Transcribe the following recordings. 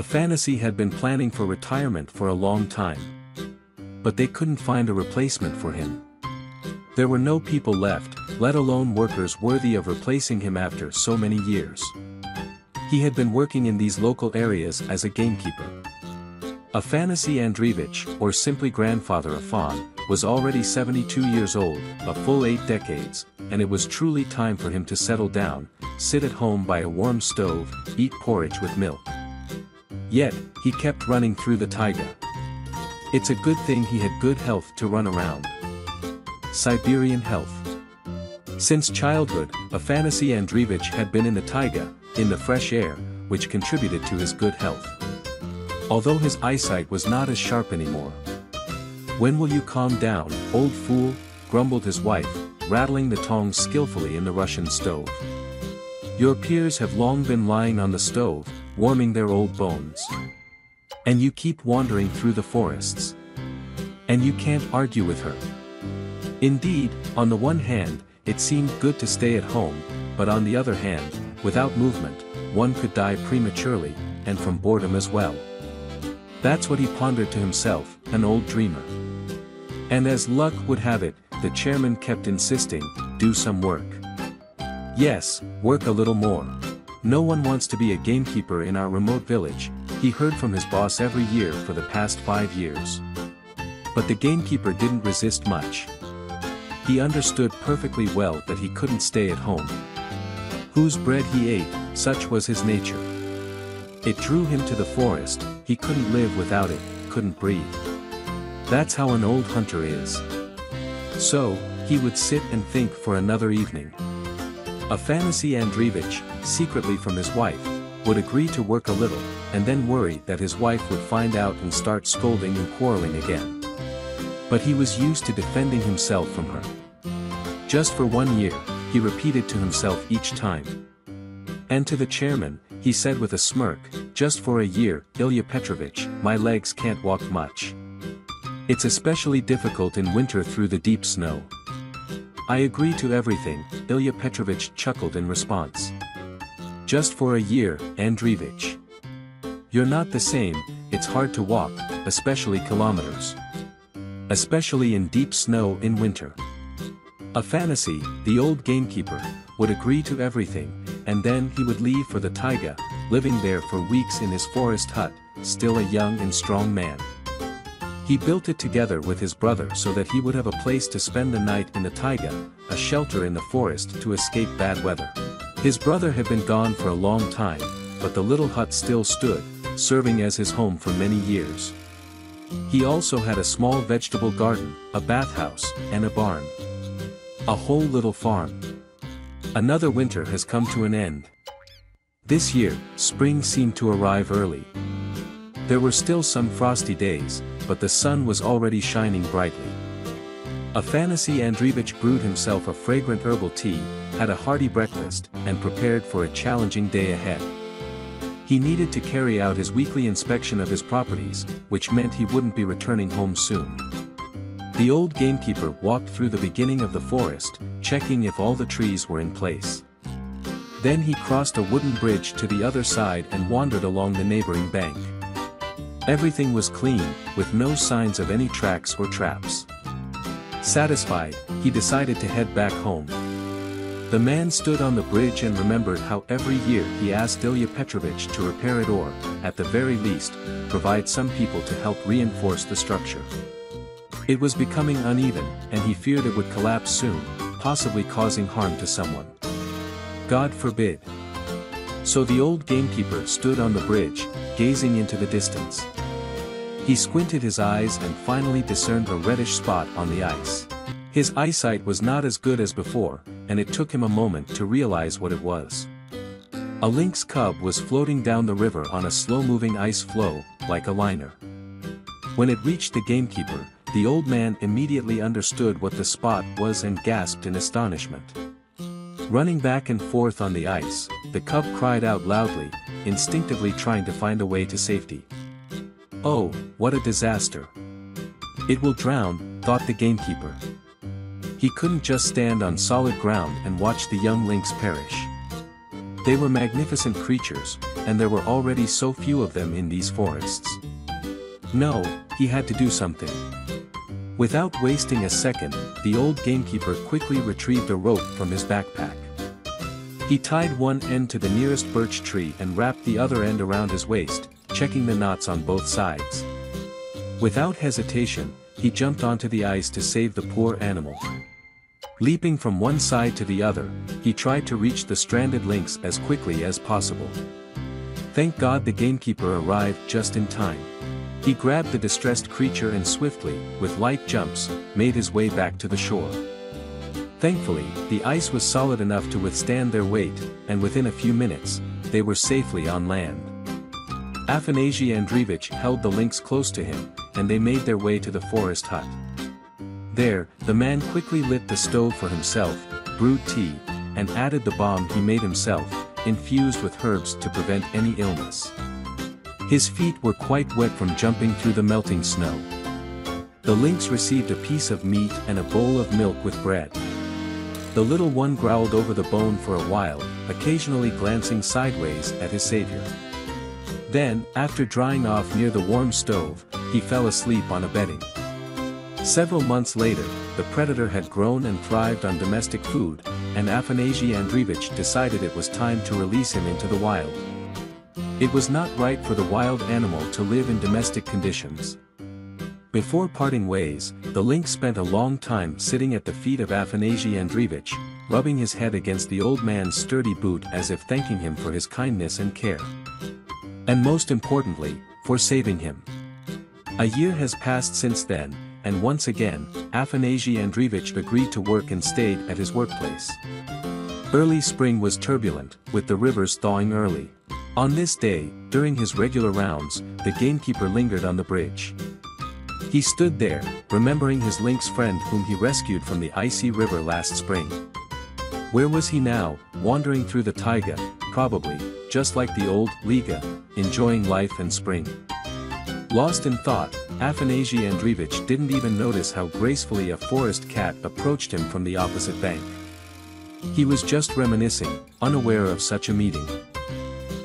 Afanassy had been planning for retirement for a long time. But they couldn't find a replacement for him. There were no people left, let alone workers worthy of replacing him after so many years. He had been working in these local areas as a gamekeeper. Afanassy Andreevich, or simply grandfather Afan, was already 72 years old, a full eight decades, and it was truly time for him to settle down, sit at home by a warm stove, eat porridge with milk. Yet, he kept running through the taiga. It's a good thing he had good health to run around. Siberian health. Since childhood, Afanasy Andreevich had been in the taiga, in the fresh air, which contributed to his good health. Although his eyesight was not as sharp anymore. When will you calm down, old fool, grumbled his wife, rattling the tongs skillfully in the Russian stove. Your peers have long been lying on the stove, warming their old bones. And you keep wandering through the forests. And you can't argue with her. Indeed, on the one hand, it seemed good to stay at home, but on the other hand, without movement, one could die prematurely, and from boredom as well. That's what he pondered to himself, an old dreamer. And as luck would have it, the chairman kept insisting, do some work. Yes, work a little more. No one wants to be a gamekeeper in our remote village, he heard from his boss every year for the past five years. But the gamekeeper didn't resist much. He understood perfectly well that he couldn't stay at home. Whose bread he ate, such was his nature. It drew him to the forest, he couldn't live without it, couldn't breathe. That's how an old hunter is. So, he would sit and think for another evening. Afanassy Andreevich, secretly from his wife, would agree to work a little, and then worry that his wife would find out and start scolding and quarreling again. But he was used to defending himself from her. Just for one year, he repeated to himself each time. And to the chairman, he said with a smirk, just for a year, Ilya Petrovich, my legs can't walk much. It's especially difficult in winter through the deep snow. I agree to everything, Ilya Petrovich chuckled in response. Just for a year, Andreevich. You're not the same, it's hard to walk, especially kilometers. Especially in deep snow in winter. Afanasy, the old gamekeeper, would agree to everything, and then he would leave for the taiga, living there for weeks in his forest hut, still a young and strong man. He built it together with his brother so that he would have a place to spend the night in the taiga, a shelter in the forest to escape bad weather. His brother had been gone for a long time, but the little hut still stood, serving as his home for many years. He also had a small vegetable garden, a bathhouse, and a barn. A whole little farm. Another winter has come to an end. This year, spring seemed to arrive early. There were still some frosty days, but the sun was already shining brightly. Afanassy Andreevich brewed himself a fragrant herbal tea, had a hearty breakfast, and prepared for a challenging day ahead. He needed to carry out his weekly inspection of his properties, which meant he wouldn't be returning home soon. The old gamekeeper walked through the beginning of the forest, checking if all the trees were in place. Then he crossed a wooden bridge to the other side and wandered along the neighboring bank. Everything was clean, with no signs of any tracks or traps. Satisfied, he decided to head back home. The man stood on the bridge and remembered how every year he asked Ilya Petrovich to repair it or, at the very least, provide some people to help reinforce the structure. It was becoming uneven, and he feared it would collapse soon, possibly causing harm to someone. God forbid. So the old gamekeeper stood on the bridge, gazing into the distance. He squinted his eyes and finally discerned a reddish spot on the ice. His eyesight was not as good as before, and it took him a moment to realize what it was. A lynx cub was floating down the river on a slow-moving ice floe, like a liner. When it reached the gamekeeper, the old man immediately understood what the spot was and gasped in astonishment. Running back and forth on the ice, the cub cried out loudly, instinctively trying to find a way to safety. Oh, what a disaster. It will drown, thought the gamekeeper. He couldn't just stand on solid ground and watch the young lynx perish. They were magnificent creatures, and there were already so few of them in these forests. No, he had to do something. Without wasting a second, the old gamekeeper quickly retrieved a rope from his backpack. He tied one end to the nearest birch tree and wrapped the other end around his waist, checking the knots on both sides. Without hesitation, he jumped onto the ice to save the poor animal. Leaping from one side to the other, he tried to reach the stranded lynx as quickly as possible. Thank God the gamekeeper arrived just in time. He grabbed the distressed creature and swiftly, with light jumps, made his way back to the shore. Thankfully, the ice was solid enough to withstand their weight, and within a few minutes, they were safely on land. Afanasy Andreevich held the lynx close to him, and they made their way to the forest hut. There, the man quickly lit the stove for himself, brewed tea, and added the balm he made himself, infused with herbs to prevent any illness. His feet were quite wet from jumping through the melting snow. The lynx received a piece of meat and a bowl of milk with bread. The little one growled over the bone for a while, occasionally glancing sideways at his savior. Then, after drying off near the warm stove, he fell asleep on a bedding. Several months later, the predator had grown and thrived on domestic food, and Afanasy Andreevich decided it was time to release him into the wild. It was not right for the wild animal to live in domestic conditions. Before parting ways, the lynx spent a long time sitting at the feet of Afanasy Andreevich, rubbing his head against the old man's sturdy boot as if thanking him for his kindness and care. And most importantly, for saving him. A year has passed since then, and once again, Afanasy Andreevich agreed to work and stayed at his workplace. Early spring was turbulent, with the rivers thawing early. On this day, during his regular rounds, the gamekeeper lingered on the bridge. He stood there, remembering his lynx friend whom he rescued from the icy river last spring. Where was he now, wandering through the taiga, probably, just like the old Liga, enjoying life and spring. Lost in thought, Afanasy Andreevich didn't even notice how gracefully a forest cat approached him from the opposite bank. He was just reminiscing, unaware of such a meeting.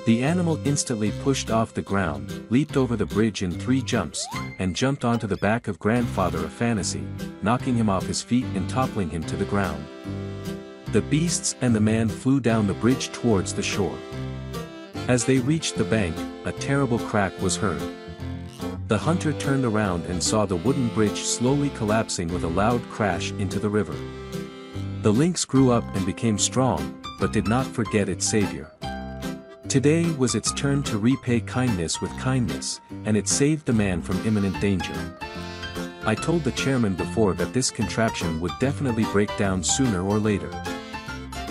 The animal instantly pushed off the ground, leaped over the bridge in three jumps, and jumped onto the back of grandfather Afanasy, knocking him off his feet and toppling him to the ground. The beasts and the man flew down the bridge towards the shore. As they reached the bank, a terrible crack was heard. The hunter turned around and saw the wooden bridge slowly collapsing with a loud crash into the river. The lynx grew up and became strong, but did not forget its savior. Today was its turn to repay kindness with kindness, and it saved the man from imminent danger. I told the chairman before that this contraption would definitely break down sooner or later.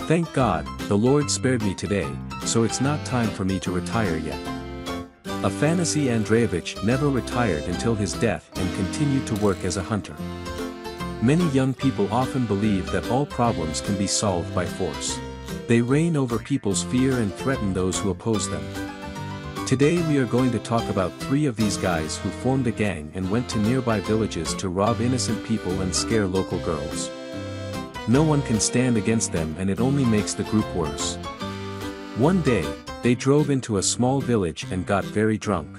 Thank God, the Lord spared me today, so it's not time for me to retire yet. Afanasy Andreevich never retired until his death and continued to work as a hunter. Many young people often believe that all problems can be solved by force. They reign over people's fear and threaten those who oppose them. Today we are going to talk about three of these guys who formed a gang and went to nearby villages to rob innocent people and scare local girls. No one can stand against them and it only makes the group worse. One day, they drove into a small village and got very drunk.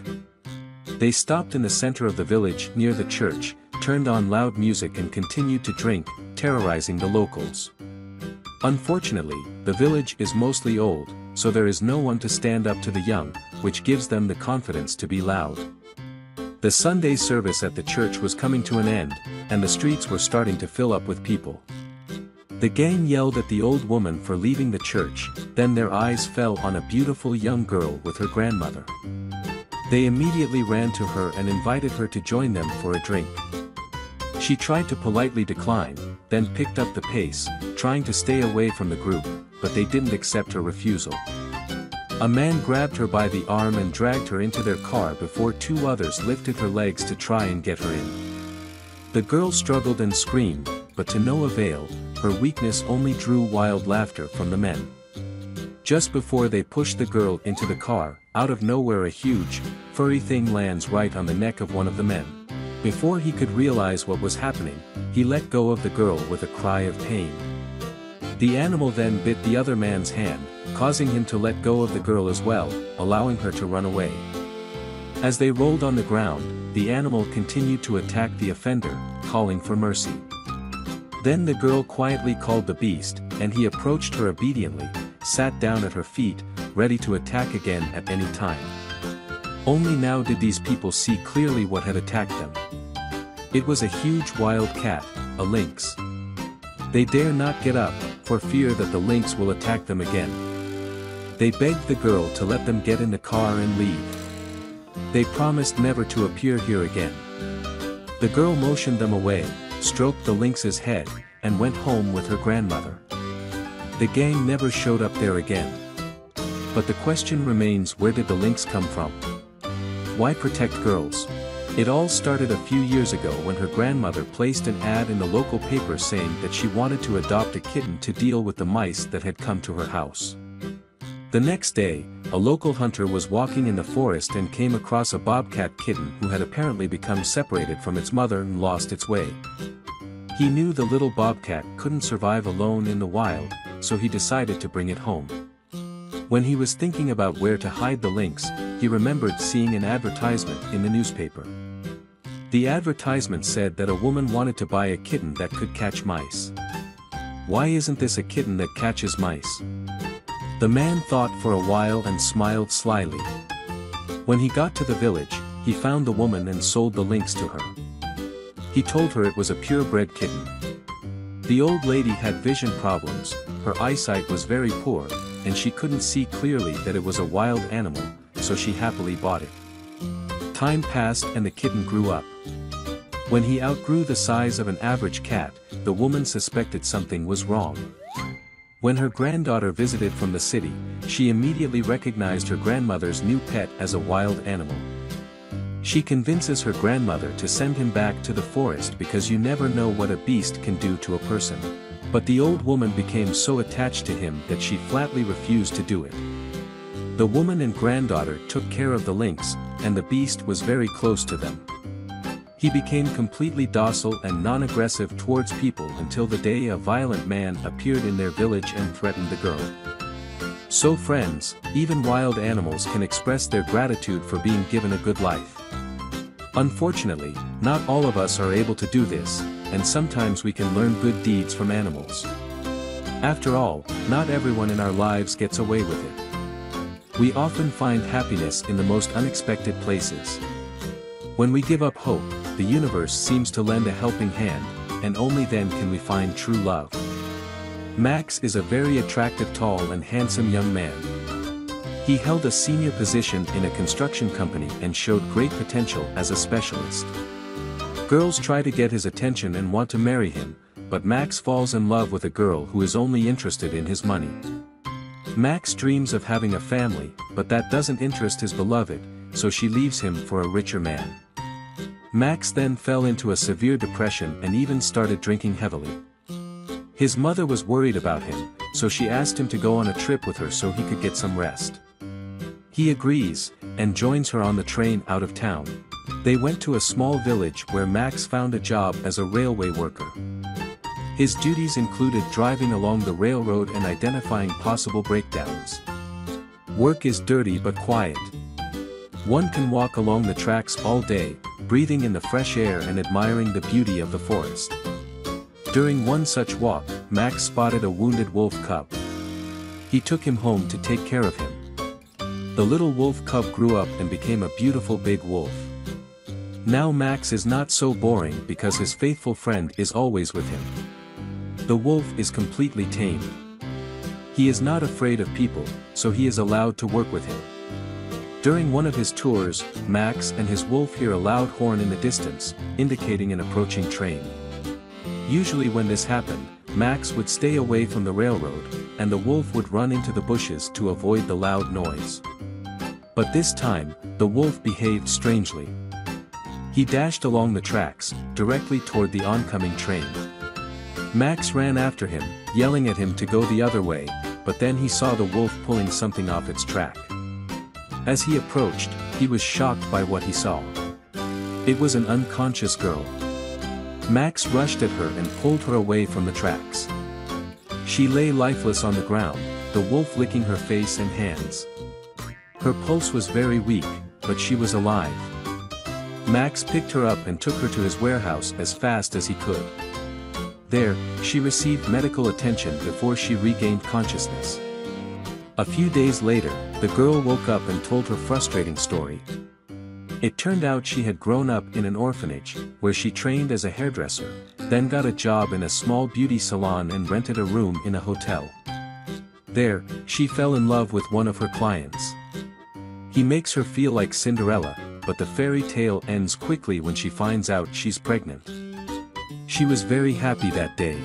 They stopped in the center of the village near the church, turned on loud music and continued to drink, terrorizing the locals. Unfortunately, the village is mostly old, so there is no one to stand up to the young, which gives them the confidence to be loud. The Sunday service at the church was coming to an end, and the streets were starting to fill up with people. The gang yelled at the old woman for leaving the church, then their eyes fell on a beautiful young girl with her grandmother. They immediately ran to her and invited her to join them for a drink. She tried to politely decline, then picked up the pace, trying to stay away from the group, but they didn't accept her refusal. A man grabbed her by the arm and dragged her into their car before two others lifted her legs to try and get her in. The girl struggled and screamed, but to no avail, her weakness only drew wild laughter from the men. Just before they pushed the girl into the car, out of nowhere a huge, furry thing lands right on the neck of one of the men. Before he could realize what was happening, he let go of the girl with a cry of pain. The animal then bit the other man's hand, causing him to let go of the girl as well, allowing her to run away. As they rolled on the ground, the animal continued to attack the offender, calling for mercy. Then the girl quietly called the beast, and he approached her obediently, sat down at her feet, ready to attack again at any time. Only now did these people see clearly what had attacked them. It was a huge wild cat, a lynx. They dare not get up, for fear that the lynx will attack them again. They begged the girl to let them get in the car and leave. They promised never to appear here again. The girl motioned them away, stroked the lynx's head, and went home with her grandmother. The gang never showed up there again. But the question remains where did the lynx come from? Why protect girls? It all started a few years ago when her grandmother placed an ad in the local paper saying that she wanted to adopt a kitten to deal with the mice that had come to her house. The next day, a local hunter was walking in the forest and came across a bobcat kitten who had apparently become separated from its mother and lost its way. He knew the little bobcat couldn't survive alone in the wild, so he decided to bring it home. When he was thinking about where to hide the lynx, he remembered seeing an advertisement in the newspaper. The advertisement said that a woman wanted to buy a kitten that could catch mice. Why isn't this a kitten that catches mice? The man thought for a while and smiled slyly. When he got to the village, he found the woman and sold the lynx to her. He told her it was a purebred kitten. The old lady had vision problems, her eyesight was very poor, and she couldn't see clearly that it was a wild animal, so she happily bought it. Time passed and the kitten grew up. When he outgrew the size of an average cat, the woman suspected something was wrong. When her granddaughter visited from the city, she immediately recognized her grandmother's new pet as a wild animal. She convinces her grandmother to send him back to the forest because you never know what a beast can do to a person. But the old woman became so attached to him that she flatly refused to do it. The woman and granddaughter took care of the lynx, and the beast was very close to them. He became completely docile and non-aggressive towards people until the day a violent man appeared in their village and threatened the girl. So friends, even wild animals can express their gratitude for being given a good life. Unfortunately, not all of us are able to do this, and sometimes we can learn good deeds from animals. After all, not everyone in our lives gets away with it. We often find happiness in the most unexpected places. When we give up hope, the universe seems to lend a helping hand, and only then can we find true love. Max is a very attractive tall and handsome young man. He held a senior position in a construction company and showed great potential as a specialist. Girls try to get his attention and want to marry him, but Max falls in love with a girl who is only interested in his money. Max dreams of having a family, but that doesn't interest his beloved, so she leaves him for a richer man. Max then fell into a severe depression and even started drinking heavily. His mother was worried about him, so she asked him to go on a trip with her so he could get some rest. He agrees, and joins her on the train out of town. They went to a small village where Max found a job as a railway worker. His duties included driving along the railroad and identifying possible breakdowns. Work is dirty but quiet. One can walk along the tracks all day, breathing in the fresh air and admiring the beauty of the forest. During one such walk, Max spotted a wounded wolf cub. He took him home to take care of him. The little wolf cub grew up and became a beautiful big wolf. Now Max is not so boring because his faithful friend is always with him. The wolf is completely tame. He is not afraid of people, so he is allowed to work with him. During one of his tours, Max and his wolf hear a loud horn in the distance, indicating an approaching train. Usually when this happened, Max would stay away from the railroad, and the wolf would run into the bushes to avoid the loud noise. But this time, the wolf behaved strangely. He dashed along the tracks, directly toward the oncoming train. Max ran after him, yelling at him to go the other way, but then he saw the wolf pulling something off its track. As he approached, he was shocked by what he saw. It was an unconscious girl. Max rushed at her and pulled her away from the tracks. She lay lifeless on the ground, the wolf licking her face and hands. Her pulse was very weak, but she was alive. Max picked her up and took her to his warehouse as fast as he could. There, she received medical attention before she regained consciousness. A few days later, the girl woke up and told her frustrating story. It turned out she had grown up in an orphanage, where she trained as a hairdresser, then got a job in a small beauty salon and rented a room in a hotel. There, she fell in love with one of her clients. He makes her feel like Cinderella, but the fairy tale ends quickly when she finds out she's pregnant. She was very happy that day.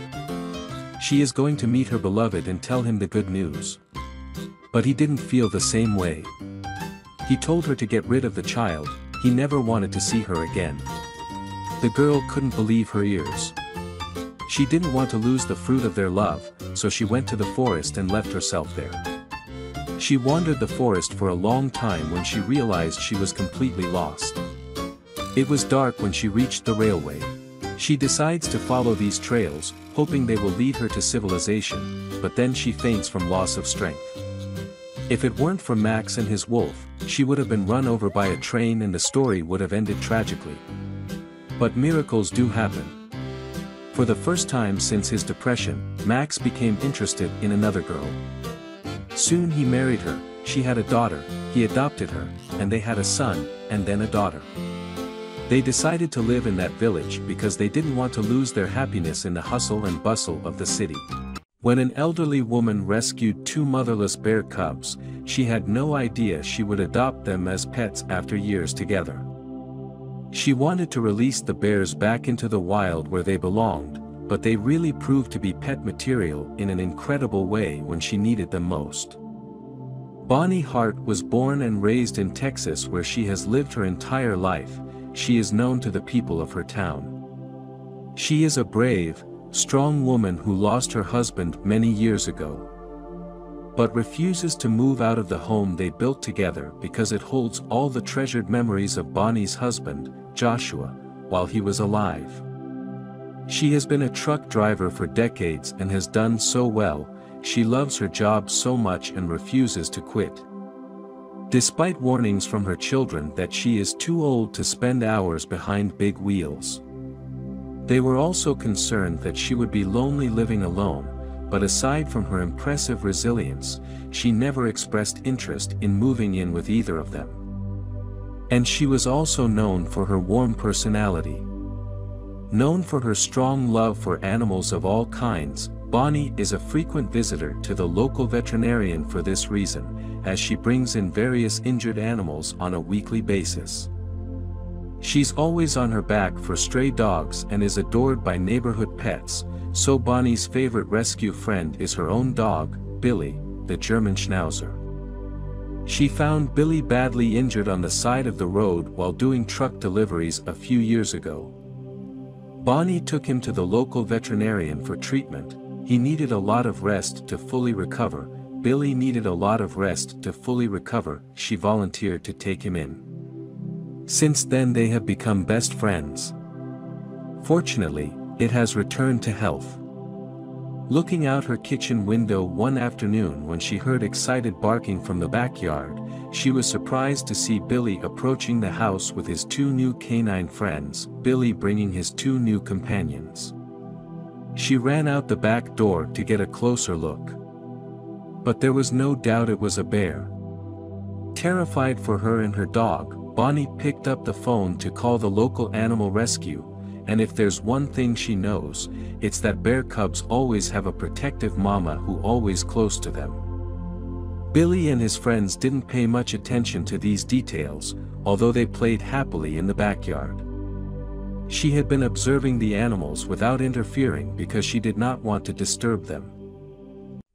She is going to meet her beloved and tell him the good news. But he didn't feel the same way. He told her to get rid of the child, he never wanted to see her again. The girl couldn't believe her ears. She didn't want to lose the fruit of their love, so she went to the forest and left herself there. She wandered the forest for a long time when she realized she was completely lost. It was dark when she reached the railway. She decides to follow these trails, hoping they will lead her to civilization, but then she faints from loss of strength. If it weren't for Max and his wolf, she would have been run over by a train and the story would have ended tragically. But miracles do happen. For the first time since his depression, Max became interested in another girl. Soon he married her, she had a daughter, he adopted her, and they had a son, and then a daughter. They decided to live in that village because they didn't want to lose their happiness in the hustle and bustle of the city. When an elderly woman rescued two motherless bear cubs, she had no idea she would adopt them as pets after years together. She wanted to release the bears back into the wild where they belonged, but they really proved to be pet material in an incredible way when she needed them most. Bonnie Hart was born and raised in Texas where she has lived her entire life, she is known to the people of her town. She is a brave, strong woman who lost her husband many years ago. But refuses to move out of the home they built together because it holds all the treasured memories of Bonnie's husband, Joshua, while he was alive. She has been a truck driver for decades and has done so well, she loves her job so much and refuses to quit. Despite warnings from her children that she is too old to spend hours behind big wheels. They were also concerned that she would be lonely living alone, but aside from her impressive resilience, she never expressed interest in moving in with either of them. And she was also known for her warm personality. Known for her strong love for animals of all kinds, Bonnie is a frequent visitor to the local veterinarian for this reason, as she brings in various injured animals on a weekly basis. She's always on her back for stray dogs and is adored by neighborhood pets, so Bonnie's favorite rescue friend is her own dog, Billy, the German Schnauzer. She found Billy badly injured on the side of the road while doing truck deliveries a few years ago. Bonnie took him to the local veterinarian for treatment, he needed a lot of rest to fully recover, Billy needed a lot of rest to fully recover, she volunteered to take him in. Since then they have become best friends. Fortunately, it has returned to health. Looking out her kitchen window one afternoon when she heard excited barking from the backyard, she was surprised to see Billy approaching the house with his two new canine friends, Billy bringing his two new companions. She ran out the back door to get a closer look. But there was no doubt it was a bear. Terrified for her and her dog, Bonnie picked up the phone to call the local animal rescue, and if there's one thing she knows, it's that bear cubs always have a protective mama who always close to them. Billy and his friends didn't pay much attention to these details, although they played happily in the backyard. She had been observing the animals without interfering because she did not want to disturb them.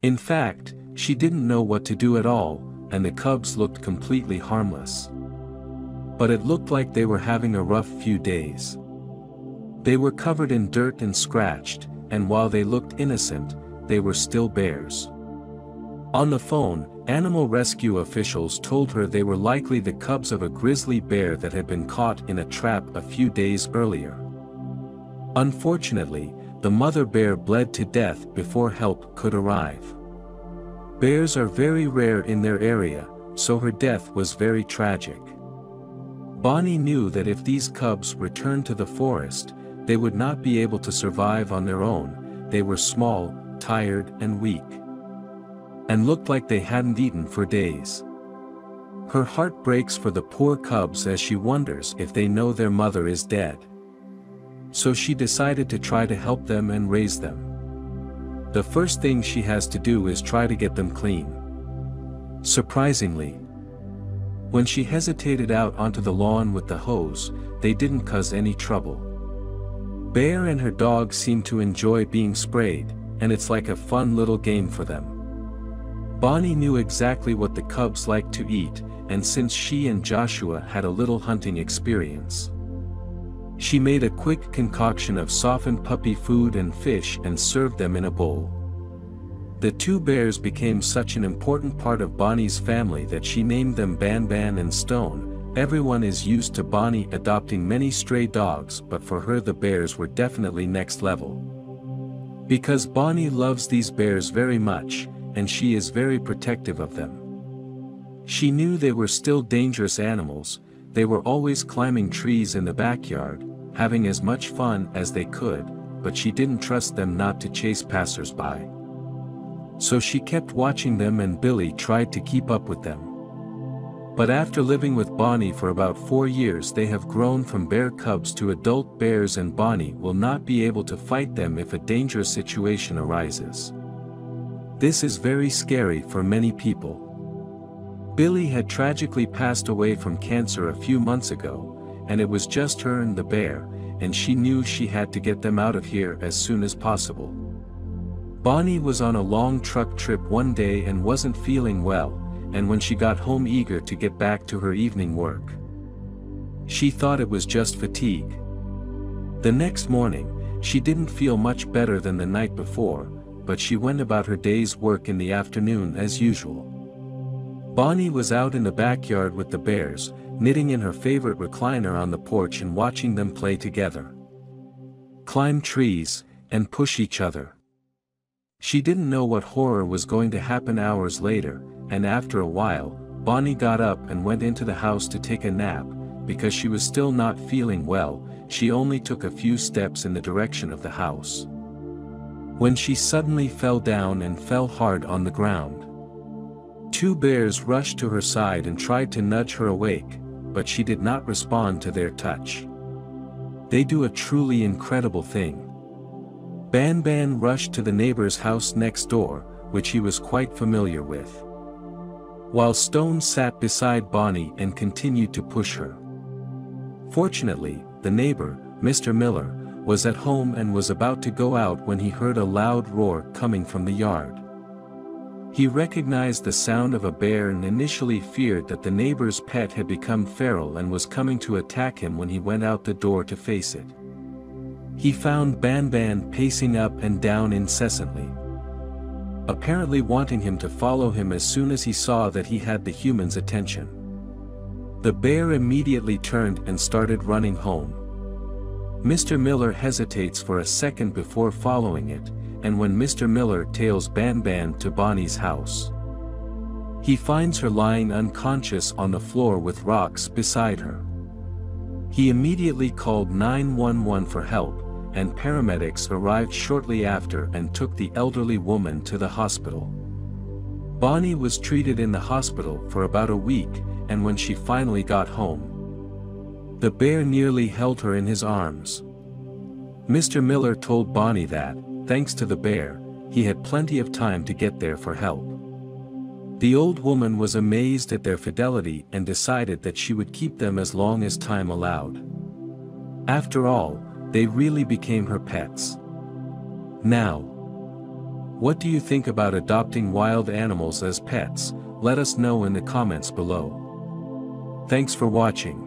In fact, she didn't know what to do at all, and the cubs looked completely harmless. But it looked like they were having a rough few days. They were covered in dirt and scratched, and while they looked innocent, they were still bears. On the phone, animal rescue officials told her they were likely the cubs of a grizzly bear that had been caught in a trap a few days earlier. Unfortunately, the mother bear bled to death before help could arrive. Bears are very rare in their area, so her death was very tragic. Bonnie knew that if these cubs returned to the forest, they would not be able to survive on their own, they were small, tired and weak. And looked like they hadn't eaten for days. Her heart breaks for the poor cubs as she wonders if they know their mother is dead. So she decided to try to help them and raise them. The first thing she has to do is try to get them clean. Surprisingly, when she hesitated out onto the lawn with the hose, they didn't cause any trouble. Bear and her dog seem to enjoy being sprayed, and it's like a fun little game for them. Bonnie knew exactly what the cubs liked to eat, and since she and Joshua had a little hunting experience. She made a quick concoction of softened puppy food and fish and served them in a bowl. The two bears became such an important part of Bonnie's family that she named them Ban Ban and Stone. Everyone is used to Bonnie adopting many stray dogs but for her the bears were definitely next level. Because Bonnie loves these bears very much, and she is very protective of them. She knew they were still dangerous animals, they were always climbing trees in the backyard, having as much fun as they could, but she didn't trust them not to chase passersby. So she kept watching them and Billy tried to keep up with them. But after living with Bonnie for about four years they have grown from bear cubs to adult bears and Bonnie will not be able to fight them if a dangerous situation arises. This is very scary for many people. Billy had tragically passed away from cancer a few months ago, and it was just her and the bear, and she knew she had to get them out of here as soon as possible. Bonnie was on a long truck trip one day and wasn't feeling well, and when she got home eager to get back to her evening work. She thought it was just fatigue. The next morning, she didn't feel much better than the night before, but she went about her day's work in the afternoon as usual. Bonnie was out in the backyard with the bears, knitting in her favorite recliner on the porch and watching them play together. Climb trees, and push each other. She didn't know what horror was going to happen hours later, and after a while, Bonnie got up and went into the house to take a nap, because she was still not feeling well, she only took a few steps in the direction of the house. When she suddenly fell down and fell hard on the ground. Two bears rushed to her side and tried to nudge her awake, but she did not respond to their touch. They do a truly incredible thing. Ban Ban rushed to the neighbor's house next door, which he was quite familiar with. While Stone sat beside Bonnie and continued to push her. Fortunately, the neighbor, Mr. Miller, was at home and was about to go out when he heard a loud roar coming from the yard. He recognized the sound of a bear and initially feared that the neighbor's pet had become feral and was coming to attack him when he went out the door to face it. He found Ban Ban pacing up and down incessantly. Apparently wanting him to follow him as soon as he saw that he had the human's attention. The bear immediately turned and started running home. Mr. Miller hesitates for a second before following it, and when Mr. Miller tails Ban Ban to Bonnie's house. He finds her lying unconscious on the floor with rocks beside her. He immediately called 911 for help, and paramedics arrived shortly after and took the elderly woman to the hospital. Bonnie was treated in the hospital for about a week, and when she finally got home, the bear nearly held her in his arms. Mr. Miller told Bonnie that, Thanks to the bear, he had plenty of time to get there for help. The old woman was amazed at their fidelity and decided that she would keep them as long as time allowed. After all, they really became her pets. Now, what do you think about adopting wild animals as pets, let us know in the comments below. Thanks for watching.